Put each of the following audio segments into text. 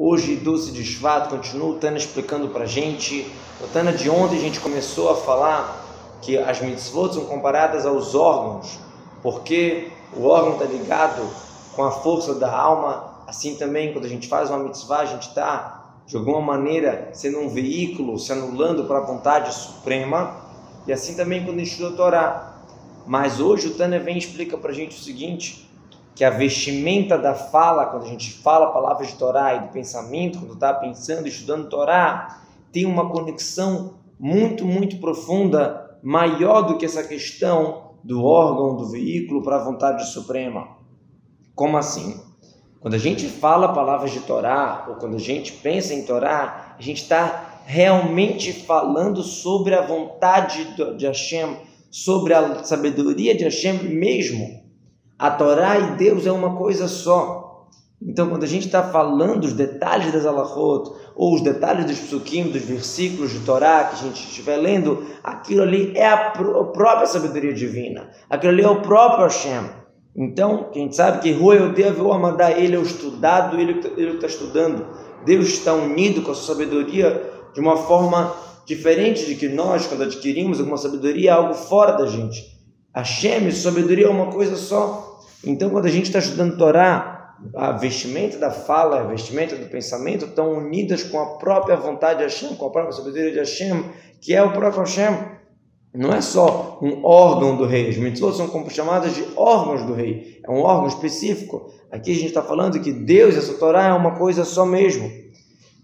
Hoje, 12 de Shvat, continua o Tana explicando para a gente. O Tana de ontem a gente começou a falar que as mitzvot são comparadas aos órgãos, porque o órgão está ligado com a força da alma. Assim também, quando a gente faz uma mitzvah, a gente está, de alguma maneira, sendo um veículo, se anulando para a vontade suprema. E assim também quando a gente estuda a Torá. Mas hoje o Tana vem e explica para a gente o seguinte que a vestimenta da fala, quando a gente fala palavras de Torá e do pensamento, quando está pensando, estudando Torá, tem uma conexão muito, muito profunda, maior do que essa questão do órgão, do veículo para a vontade suprema. Como assim? Quando a gente fala palavras de Torá, ou quando a gente pensa em Torá, a gente está realmente falando sobre a vontade de Hashem, sobre a sabedoria de Hashem mesmo. A Torá e Deus é uma coisa só. Então, quando a gente está falando os detalhes das alahot, ou os detalhes dos psukim, dos versículos de Torá que a gente estiver lendo, aquilo ali é a, própria sabedoria divina. Aquilo ali é o próprio Hashem. Então, quem sabe que Rua eu devo amar ele é o estudado, ele, ele está estudando. Deus está unido com a sua sabedoria de uma forma diferente de que nós, quando adquirimos alguma sabedoria, é algo fora da gente. Hashem, sabedoria é uma coisa só. Então, quando a gente está estudando Torá, a vestimenta da fala, a vestimenta do pensamento estão unidas com a própria vontade de Hashem, com a própria sabedoria de Hashem, que é o próprio Hashem. Não é só um órgão do rei, as mitzvot são chamadas de órgãos do rei, é um órgão específico. Aqui a gente está falando que Deus, essa Torá, é uma coisa só mesmo.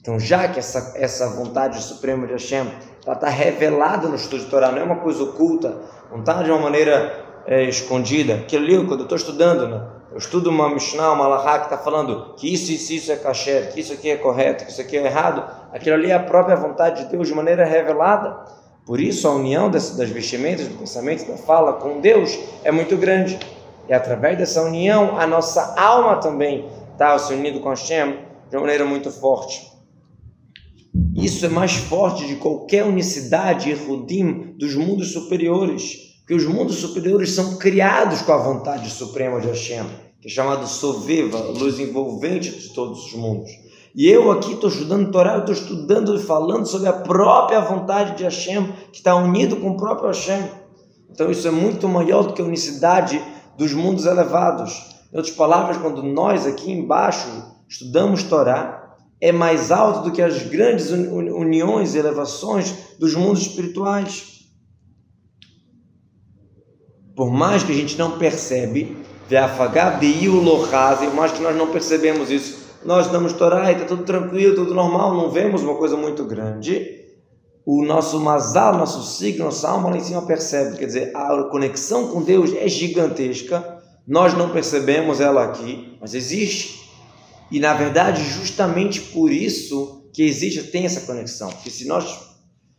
Então, já que essa, essa vontade suprema de Hashem está revelada no estudo de Torá, não é uma coisa oculta, não está de uma maneira é, escondida. Aquilo ali, quando eu estou estudando, né? eu estudo uma Mishnah, uma Lahá que está falando que isso, isso, isso é kasher, que isso aqui é correto, que isso aqui é errado. Aquilo ali é a própria vontade de Deus de maneira revelada. Por isso, a união das, das vestimentas, do pensamento, da fala com Deus é muito grande. E através dessa união, a nossa alma também está se unindo com Hashem de uma maneira muito forte. Isso é mais forte de qualquer unicidade e rudim dos mundos superiores que os mundos superiores são criados com a vontade suprema de Hashem, que é chamado Soveva, luz envolvente de todos os mundos. E eu aqui estou estudando Torá, estou estudando e falando sobre a própria vontade de Hashem, que está unido com o próprio Hashem. Então isso é muito maior do que a unicidade dos mundos elevados. Em outras palavras, quando nós aqui embaixo estudamos Torá, é mais alto do que as grandes uniões e elevações dos mundos espirituais por mais que a gente não percebe, por mais que nós não percebemos isso, nós estamos Torá e está tudo tranquilo, tudo normal, não vemos uma coisa muito grande. O nosso masal, nosso signo, nossa alma lá em cima percebe, quer dizer, a conexão com Deus é gigantesca, nós não percebemos ela aqui, mas existe. E na verdade, justamente por isso que existe, tem essa conexão. Porque se nós,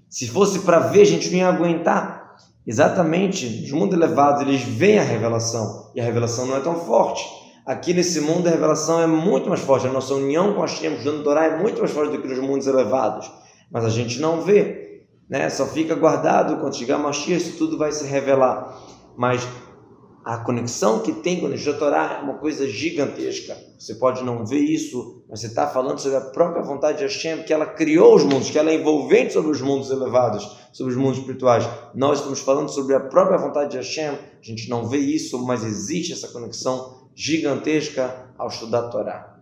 se fosse para ver, a gente não ia aguentar. Exatamente, nos mundos elevados eles veem a revelação e a revelação não é tão forte. Aqui nesse mundo a revelação é muito mais forte, a nossa união com Hashem, estudando Torá, é muito mais forte do que nos mundos elevados. Mas a gente não vê, né? só fica guardado quando chegar Mashiach, isso tudo vai se revelar. Mas a conexão que tem com a Torá é uma coisa gigantesca. Você pode não ver isso, mas você está falando sobre a própria vontade de Hashem, que ela criou os mundos, que ela é envolvente sobre os mundos elevados, sobre os mundos espirituais. Nós estamos falando sobre a própria vontade de Hashem. A gente não vê isso, mas existe essa conexão gigantesca ao estudar a Torá.